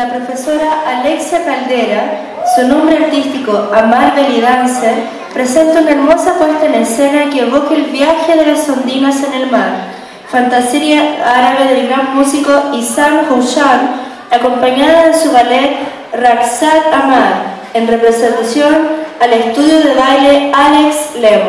la profesora Alexia Caldera, su nombre artístico Amar Belly Dancer, presenta una hermosa puesta en escena que evoca el viaje de las ondinas en el mar, fantasía árabe del gran músico Isam Houshan, acompañada de su ballet Raksat Amar, en representación al estudio de baile Alex Lemus.